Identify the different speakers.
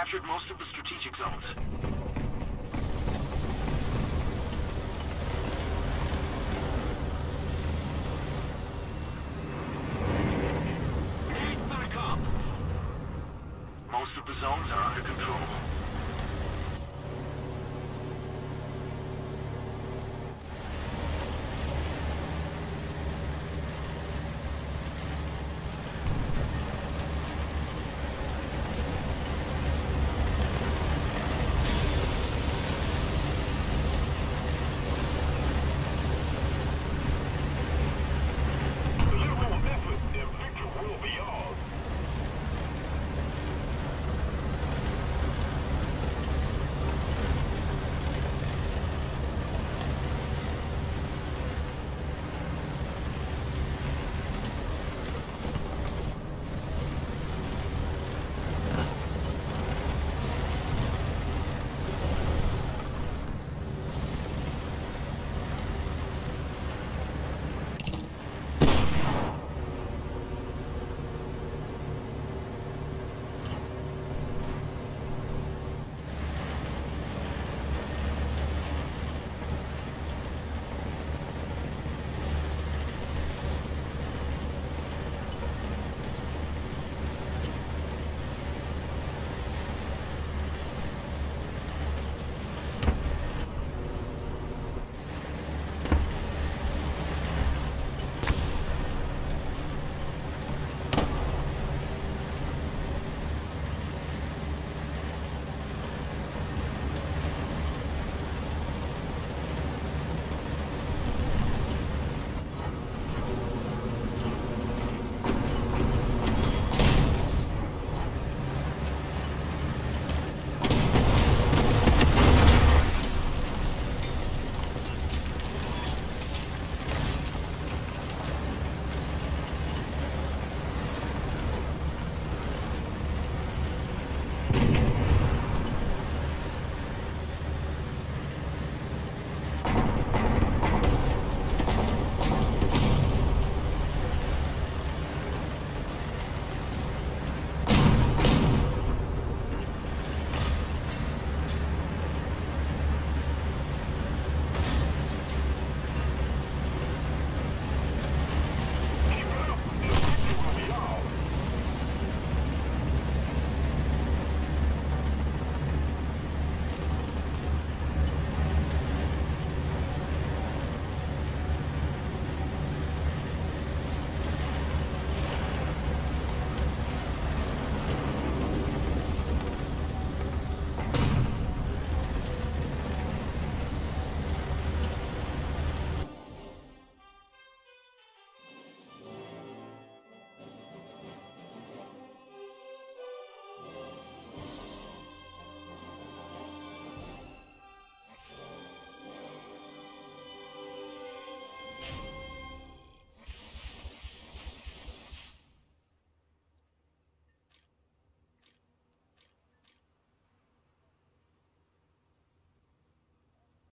Speaker 1: captured most of the strategic zones.